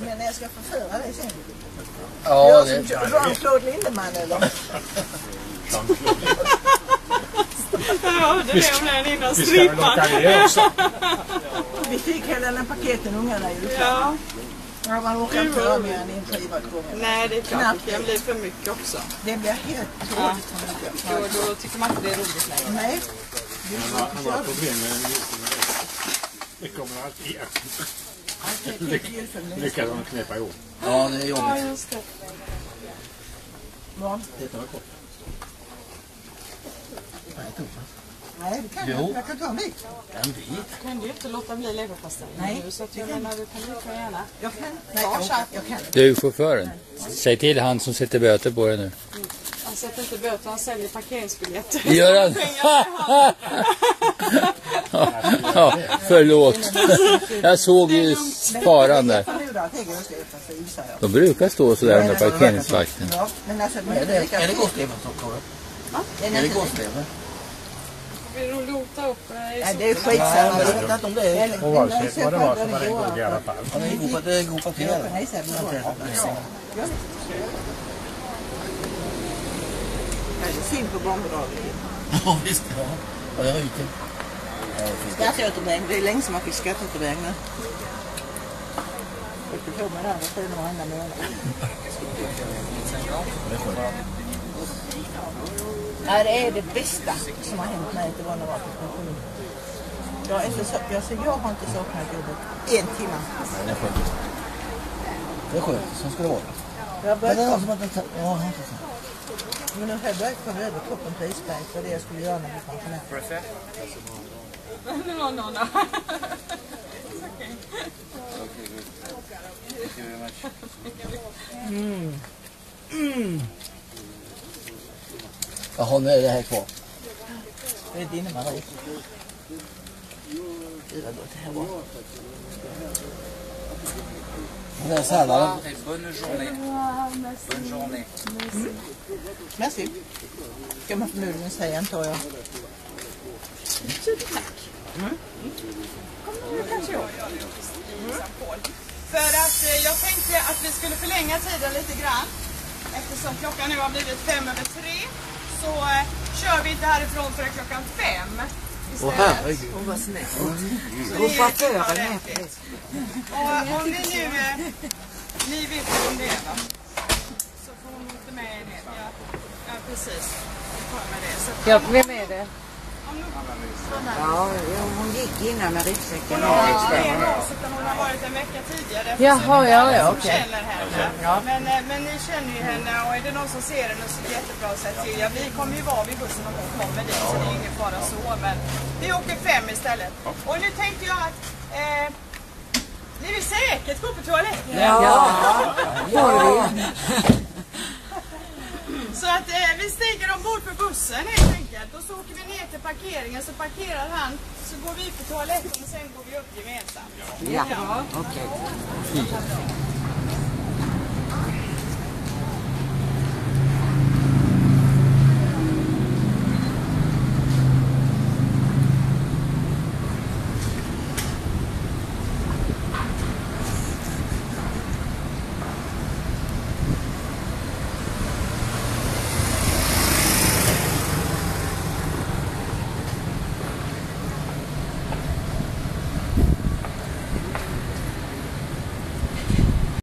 Men jag ska förföra dig sen. Ja, Gör det, som Jean-Claude Lindemann eller? Jag hörde det om den innan också. Vi fick hela den paketen ungarna i. Ja, Ja, man orkar inte göra mer än en skiva nej det är klart. Det kan bli för mycket också. Det blir helt tråkigt för mycket. Då, då tycker man inte det är roligt längre. Nej. Han har problem med Det kommer alltid igen. Lyckas de knepa ihop. ja, det är jobbigt. Ja, just det. Vad? Det tar kort. Nej, Thomas. Nej, det kan Jo. jag. Jag kan ta en bit. Den. Du kan ju inte låta bli leverpastejen Nej, nu så att jag kan- menar du kan lika gärna. Jag kan. Nej, jag, kan. jag kan. Du, chauffören. Säg till han som sätter böter på dig nu. Han sätter inte böter, han säljer parkeringsbiljetter. Gör han? ja, förlåt. Jag såg ju faran där. De brukar stå sådär under parkeringsvakten. Ja, Är det, gåslever som kommer? Det är det gåslever? Vill du lota upp Nej, det är skitsamma. jag vet inte om det är... Oavsett vad det var så var den god i alla fall. Ja, det är god, det är god paté. Jag eller? kan hejsa på Ja, det är synd på barnbidraget. Ja, visst. Ja, det ryker. Ja, det det. Skatteåterbäring. Det är länge som man fick skatteåterbäring nu. Jag ska få mig där och ställa varenda månad. Det. Ja, det är det bästa som har hänt mig att vara när jag var på pension. Jag, är inte så, jag, så jag har inte saknat jobbet en timme. Ja, det är skönt. Det är skönt, så ska det vara. Jag Men det är började, som. Ja, han inte så. men nu har jag börjat komma över toppen på isberg för det jag skulle göra när jag blev pensionär. No, no, no. Jaha, nu är det här kvar. Det är din. Gud vad gott det här var. Den här salladen. Merci. Ska man förmodligen säga antar jag. För att eh, jag tänkte att vi skulle förlänga tiden lite grann. Eftersom klockan nu har blivit fem över tre. Så eh, kör vi inte härifrån förrän klockan fem. Åh istället. herregud. Åh vad snällt. Chauffören är Och om ni nu, eh, ni vet om det är va? Så får hon inte med er det. Ja, ja precis. Det. Ja, vem är det? om Ja, hon gick innan med ryggsäcken. hon har inte varit en vecka tidigare. Jaha, ja, ja, okej. känner henne. Men, eh, men ni känner ju henne och är det någon som ser henne så är det jättebra att säga till. Ja, vi kommer ju vara vid bussen om hon kommer dit så det är ingen fara så. Men vi åker fem istället. Och nu tänkte jag att eh, ni vill säkert gå på toaletten. Så att eh, vi stiger ombord bussen helt enkelt och så åker vi ner till parkeringen så parkerar han så går vi på toaletten och sen går vi upp gemensamt. Ja, okej.